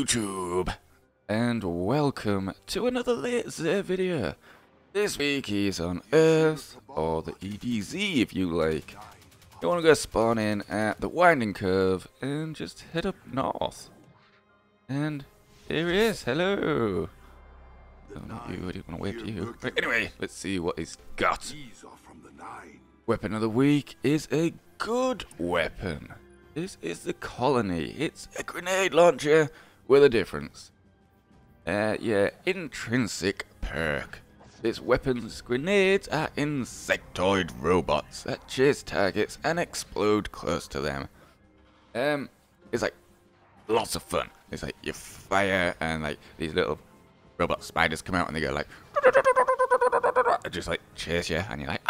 YouTube, and welcome to another Xur video. This week is on Earth, or the EDZ if you like. You want to go spawn in at the Winding Curve and just head up north. And here he is, hello. Oh, not you, I didn't want to wave to you. Right, anyway, let's see what he's got. Weapon of the week is a good weapon. This is the colony. It's a grenade launcher with a difference. Uh, yeah, intrinsic perk. Its weapons, grenades are insectoid robots that chase targets and explode close to them. Um, it's like lots of fun. It's like you fire and like these little robot spiders come out and they go like just like chase you and you're like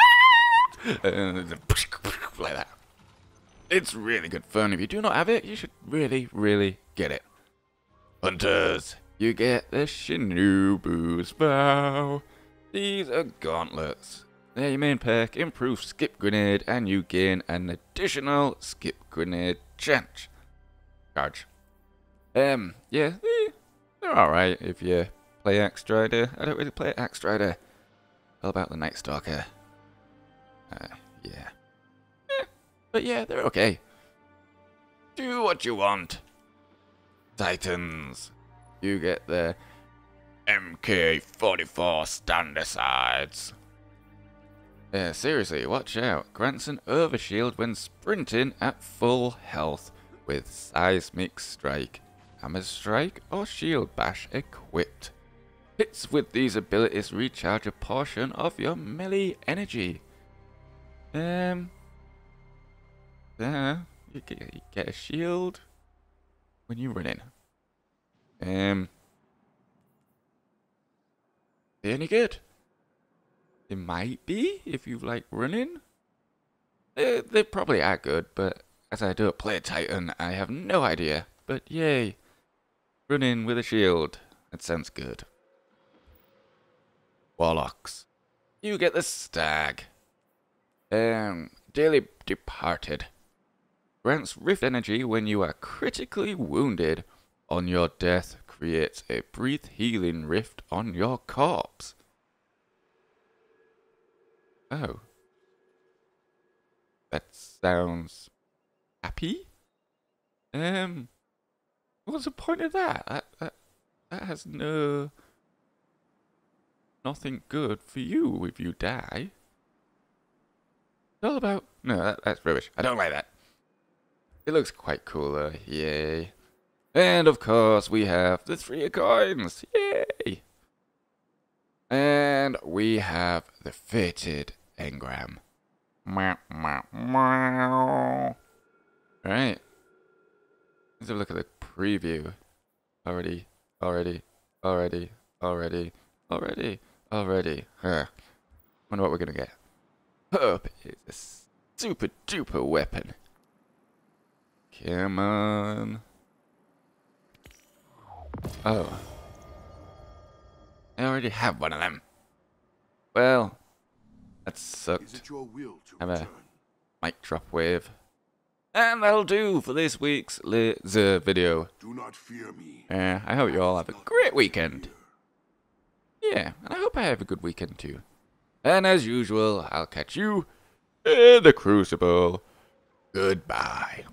and like that. It's really good fun. If you do not have it, you should really, really get it. Hunters, you get the Shinobu's Vow. These are gauntlets. They're your main perk, improve skip grenade, and you gain an additional skip grenade chance. Charge. Um, yeah, eh, they're alright if you play Arcstrider. I don't really play Arcstrider. How about the Night Stalker? Uh, yeah. Eh, but yeah, they're okay. Do what you want. Titans. You get the MK44 Stand Asides. Yeah, seriously, watch out. Grants an overshield when sprinting at full health with Seismic Strike, Hammer Strike, or Shield Bash equipped. Hits with these abilities recharge a portion of your melee energy. Um, yeah, you get, you get a shield when you're running. Um, they any good? They might be if you like running. They, they probably are good, but as I don't play Titan, I have no idea. But yay, running with a shield. That sounds good. Warlocks. You get the stag. Um, Dearly Departed. Grants Rift Energy when you are critically wounded. On your death, creates a breath healing rift on your corpse. Oh. That sounds happy? Um, what's the point of that? That, that, that has no... Nothing good for you if you die. It's all about... No, that, that's rubbish. I don't like that. It looks quite cooler. Yay. And of course, we have the three coins. Yay! And we have the fated engram. Meow, meow, meow. Right. Let's have a look at the preview. Already, already, already, already, already, already. Huh. Wonder what we're gonna get. Hope it's a super duper weapon. Come on. Oh. I already have one of them. Well, that sucked. it your will to Have a mic drop wave. And that'll do for this week's Xur video. Do not fear me. Uh, I hope you all have a great weekend. Yeah, and I hope I have a good weekend too. And as usual, I'll catch you in the Crucible. Goodbye.